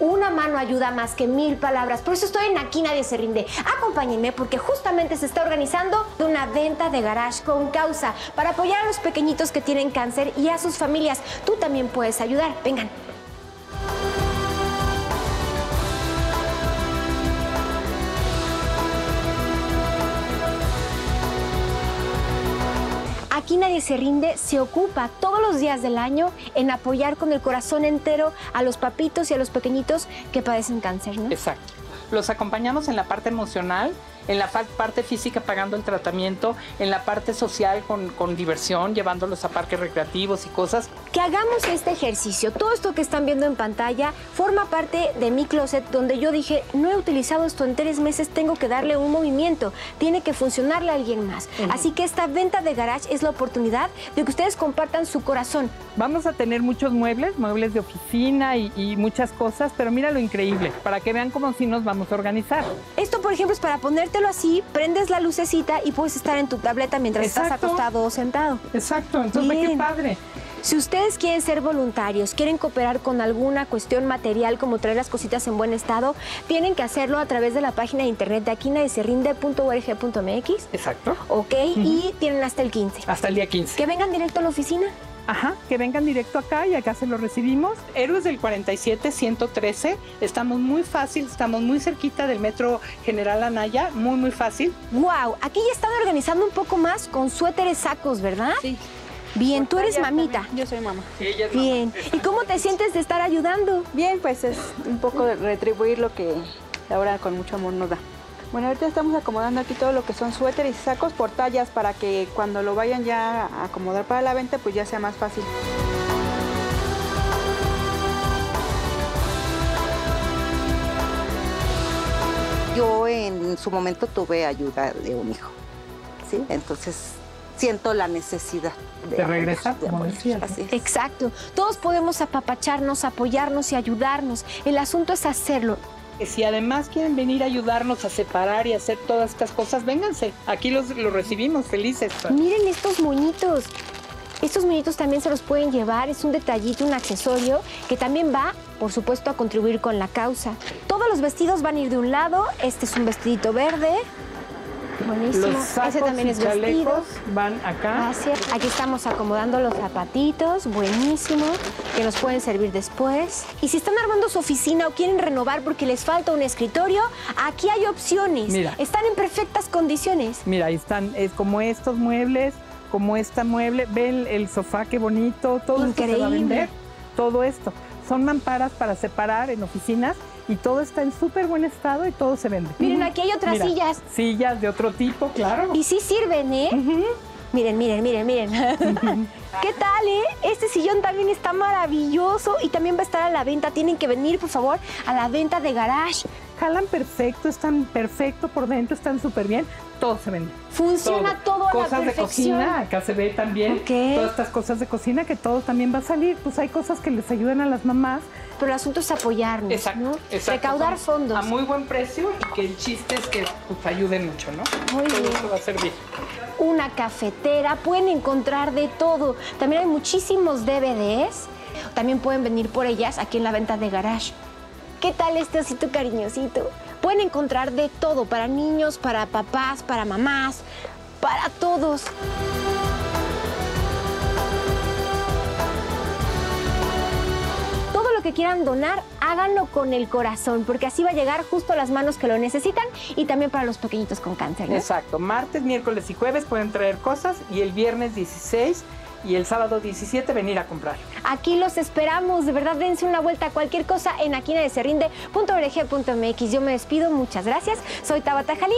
Una mano ayuda más que mil palabras. Por eso estoy en Aquí Nadie Se Rinde. Acompáñenme porque justamente se está organizando una venta de garage con causa para apoyar a los pequeñitos que tienen cáncer y a sus familias. Tú también puedes ayudar. Vengan. Aquí nadie se rinde, se ocupa todos los días del año en apoyar con el corazón entero a los papitos y a los pequeñitos que padecen cáncer, ¿no? Exacto. Los acompañamos en la parte emocional, en la parte física pagando el tratamiento, en la parte social con, con diversión, llevándolos a parques recreativos y cosas. Que hagamos este ejercicio. Todo esto que están viendo en pantalla forma parte de mi closet donde yo dije, no he utilizado esto en tres meses, tengo que darle un movimiento, tiene que funcionarle a alguien más. Así que esta venta de garage es la oportunidad de que ustedes compartan su corazón. Vamos a tener muchos muebles, muebles de oficina y, y muchas cosas, pero mira lo increíble, para que vean cómo sí nos vamos a organizar. Esto, por ejemplo, es para ponértelo así, prendes la lucecita y puedes estar en tu tableta mientras estás acostado o sentado. Exacto, entonces qué padre. Si ustedes quieren ser voluntarios, quieren cooperar con alguna cuestión material como traer las cositas en buen estado, tienen que hacerlo a través de la página de internet de aquinadeserrinde.org.mx. Exacto. Ok, y tienen hasta el 15. Hasta el día 15. Que vengan directo a la oficina. Ajá, que vengan directo acá y acá se lo recibimos. Héroes del 47, 113. Estamos muy fácil, estamos muy cerquita del metro General Anaya, muy, muy fácil. ¡Wow! Aquí ya están organizando un poco más con suéteres sacos, ¿verdad? Sí. Bien, tú eres mamita. Yo soy mamá. Bien. ¿Y cómo te sientes de estar ayudando? Bien, pues es un poco de retribuir lo que ahora con mucho amor nos da. Bueno, ahorita estamos acomodando aquí todo lo que son suéteres y sacos por tallas para que cuando lo vayan ya a acomodar para la venta, pues ya sea más fácil. Yo en su momento tuve ayuda de un hijo, ¿sí? Entonces siento la necesidad de, De regresar, de como es. Exacto. Todos podemos apapacharnos, apoyarnos y ayudarnos. El asunto es hacerlo. Que Si además quieren venir a ayudarnos a separar y hacer todas estas cosas, vénganse. Aquí los, los recibimos felices. Miren estos moñitos. Estos moñitos también se los pueden llevar, es un detallito, un accesorio que también va, por supuesto, a contribuir con la causa. Todos los vestidos van a ir de un lado, este es un vestidito verde. Buenísimo. Los sacos Ese también y es vestido. chalecos van acá. Gracias. Aquí estamos acomodando los zapatitos, buenísimo, que nos pueden servir después. Y si están armando su oficina o quieren renovar porque les falta un escritorio, aquí hay opciones. Mira. Están en perfectas condiciones. Mira, ahí están, es como estos muebles, como esta mueble. Ven el sofá, qué bonito. Todo esto se va a Increíble. vender. Todo esto. Son mamparas para separar en oficinas y todo está en súper buen estado y todo se vende. Miren, aquí hay otras Mira, sillas. Sillas de otro tipo, claro. Y sí sirven, ¿eh? Miren, miren, miren, miren. ¿Qué tal, eh? Este sillón también está maravilloso y también va a estar a la venta. Tienen que venir, por favor, a la venta de garage. Jalan perfecto, están perfecto por dentro, están súper bien. Todo se vende. Funciona todo, a la Cosas de perfección. cocina, acá se ve también. Ok. Todas estas cosas de cocina que todo también va a salir. Pues hay cosas que les ayudan a las mamás. Pero el asunto es apoyarnos, ¿no? Recaudar fondos. A muy buen precio y que el chiste es que pues, ayuden mucho, ¿no? Muy todo bien. esto va a servir. Una cafetera, pueden encontrar de todo. También hay muchísimos DVDs. También pueden venir por ellas aquí en la venta de garage. ¿Qué tal este osito cariñosito? Pueden encontrar de todo para niños, para papás, para mamás, para todos. Todo lo que quieran donar, háganlo con el corazón, porque así va a llegar justo a las manos que lo necesitan y también para los pequeñitos con cáncer. Exacto. Martes, miércoles y jueves pueden traer cosas y el viernes 16 y el sábado 17 venir a comprar. Aquí los esperamos, de verdad dense una vuelta a cualquier cosa en aquinadeserrinde.org.mx. Yo me despido, muchas gracias. Soy Tabata Jalil.